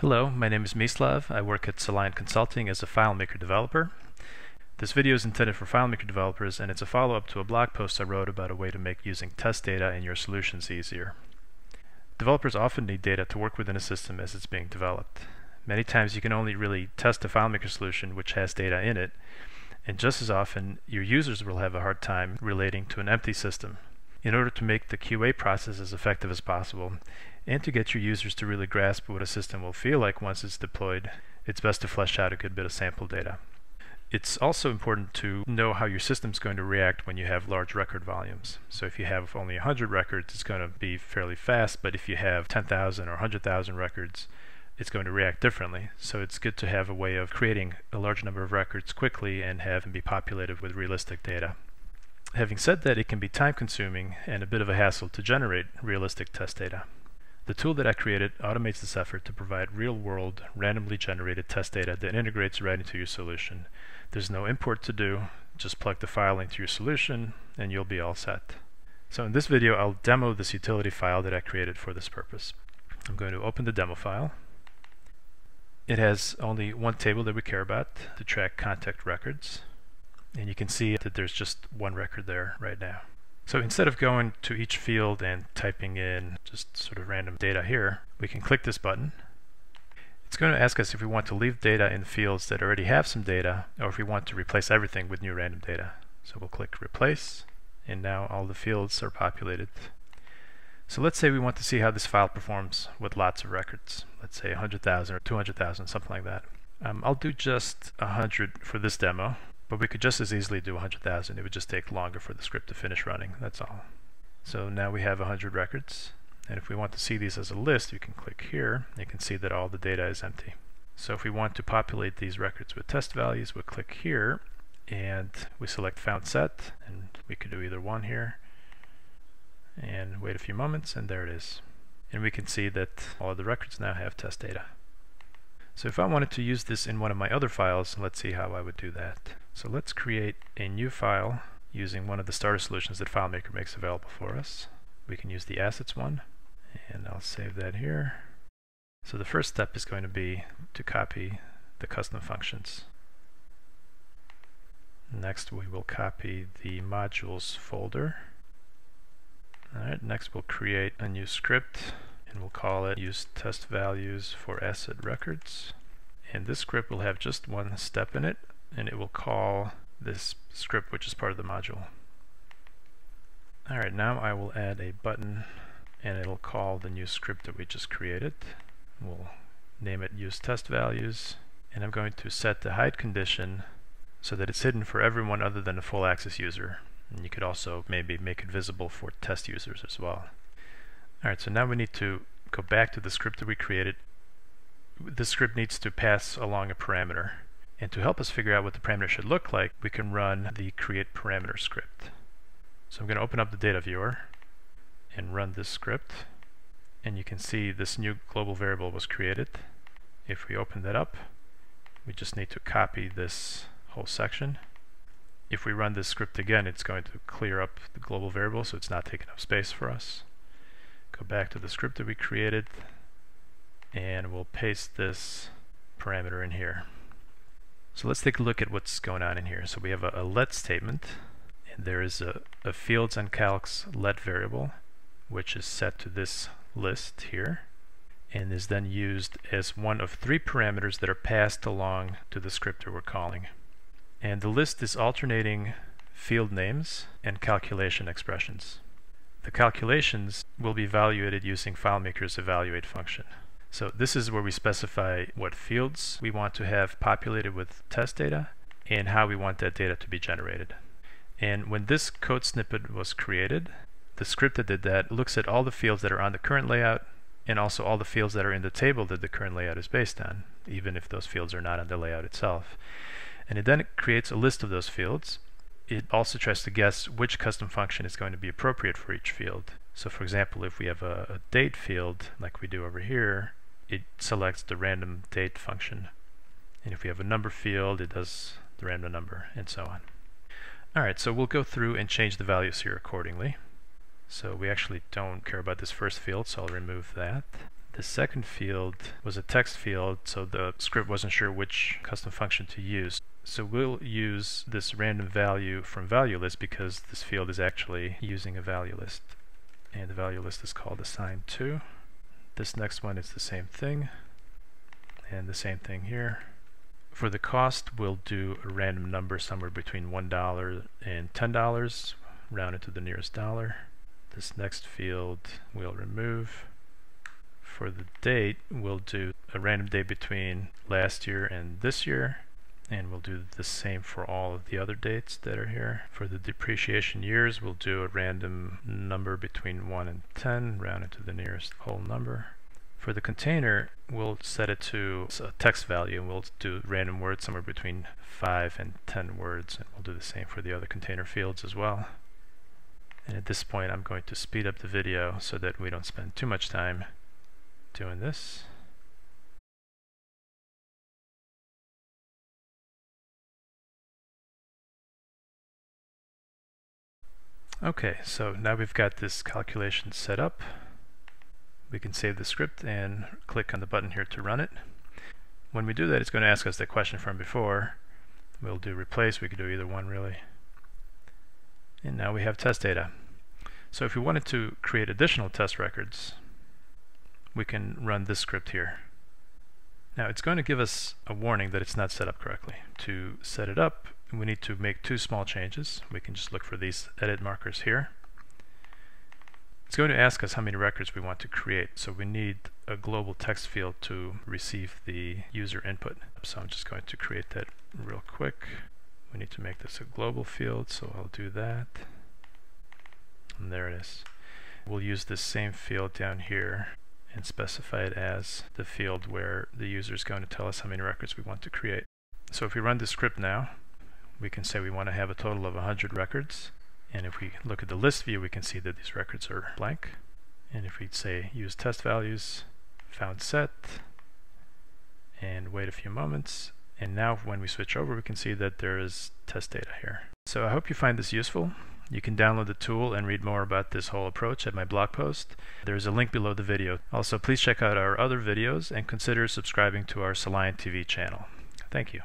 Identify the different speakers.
Speaker 1: Hello, my name is Mislav. I work at Soliant Consulting as a FileMaker developer. This video is intended for FileMaker developers and it's a follow-up to a blog post I wrote about a way to make using test data in your solutions easier. Developers often need data to work within a system as it's being developed. Many times you can only really test a FileMaker solution which has data in it, and just as often your users will have a hard time relating to an empty system. In order to make the QA process as effective as possible, and to get your users to really grasp what a system will feel like once it's deployed, it's best to flesh out a good bit of sample data. It's also important to know how your system's going to react when you have large record volumes. So if you have only 100 records, it's going to be fairly fast, but if you have 10,000 or 100,000 records, it's going to react differently. So it's good to have a way of creating a large number of records quickly and have them be populated with realistic data. Having said that, it can be time consuming and a bit of a hassle to generate realistic test data. The tool that I created automates this effort to provide real-world, randomly generated test data that integrates right into your solution. There's no import to do, just plug the file into your solution and you'll be all set. So in this video I'll demo this utility file that I created for this purpose. I'm going to open the demo file. It has only one table that we care about to track contact records and you can see that there's just one record there right now. So instead of going to each field and typing in just sort of random data here, we can click this button. It's going to ask us if we want to leave data in fields that already have some data or if we want to replace everything with new random data. So we'll click replace and now all the fields are populated. So let's say we want to see how this file performs with lots of records. Let's say 100,000 or 200,000, something like that. Um, I'll do just 100 for this demo but we could just as easily do 100,000. It would just take longer for the script to finish running. That's all. So now we have 100 records. And if we want to see these as a list, you can click here. You can see that all the data is empty. So if we want to populate these records with test values, we'll click here and we select found set and we could do either one here and wait a few moments and there it is. And we can see that all of the records now have test data. So if I wanted to use this in one of my other files, let's see how I would do that. So let's create a new file using one of the starter solutions that FileMaker makes available for us. We can use the assets one, and I'll save that here. So the first step is going to be to copy the custom functions. Next we will copy the modules folder. Alright, next we'll create a new script and we'll call it use test values for asset records. And this script will have just one step in it, and it will call this script which is part of the module. Alright, now I will add a button and it'll call the new script that we just created. We'll name it use test values and I'm going to set the hide condition so that it's hidden for everyone other than a full access user. And you could also maybe make it visible for test users as well. Alright, so now we need to go back to the script that we created. This script needs to pass along a parameter. And to help us figure out what the parameter should look like, we can run the create parameter script. So I'm going to open up the data viewer and run this script. And you can see this new global variable was created. If we open that up, we just need to copy this whole section. If we run this script again, it's going to clear up the global variable so it's not taking up space for us. Go back to the script that we created and we'll paste this parameter in here. So let's take a look at what's going on in here. So we have a, a let statement, and there is a, a fields and calcs let variable, which is set to this list here, and is then used as one of three parameters that are passed along to the script that we're calling. And the list is alternating field names and calculation expressions. The calculations will be evaluated using FileMaker's evaluate function. So this is where we specify what fields we want to have populated with test data and how we want that data to be generated. And when this code snippet was created, the script that did that looks at all the fields that are on the current layout and also all the fields that are in the table that the current layout is based on, even if those fields are not on the layout itself. And it then creates a list of those fields. It also tries to guess which custom function is going to be appropriate for each field. So for example, if we have a, a date field, like we do over here, it selects the random date function. And if we have a number field, it does the random number, and so on. Alright, so we'll go through and change the values here accordingly. So we actually don't care about this first field, so I'll remove that. The second field was a text field, so the script wasn't sure which custom function to use. So we'll use this random value from value list because this field is actually using a value list. And the value list is called assign to. This next one is the same thing. And the same thing here. For the cost, we'll do a random number somewhere between $1 and $10, rounded to the nearest dollar. This next field we'll remove. For the date, we'll do a random date between last year and this year and we'll do the same for all of the other dates that are here. For the depreciation years, we'll do a random number between 1 and 10, rounded to the nearest whole number. For the container, we'll set it to a text value, and we'll do random words somewhere between 5 and 10 words, and we'll do the same for the other container fields as well. And at this point, I'm going to speed up the video so that we don't spend too much time doing this. Okay, so now we've got this calculation set up. We can save the script and click on the button here to run it. When we do that, it's going to ask us the question from before. We'll do replace, we could do either one really. And now we have test data. So if we wanted to create additional test records, we can run this script here. Now it's going to give us a warning that it's not set up correctly. To set it up, we need to make two small changes. We can just look for these edit markers here. It's going to ask us how many records we want to create, so we need a global text field to receive the user input. So I'm just going to create that real quick. We need to make this a global field, so I'll do that. And there it is. We'll use this same field down here and specify it as the field where the user is going to tell us how many records we want to create. So if we run this script now, we can say we want to have a total of 100 records. And if we look at the list view, we can see that these records are blank. And if we say use test values, found set, and wait a few moments, and now when we switch over, we can see that there is test data here. So I hope you find this useful. You can download the tool and read more about this whole approach at my blog post. There is a link below the video. Also, please check out our other videos and consider subscribing to our Soliant TV channel. Thank you.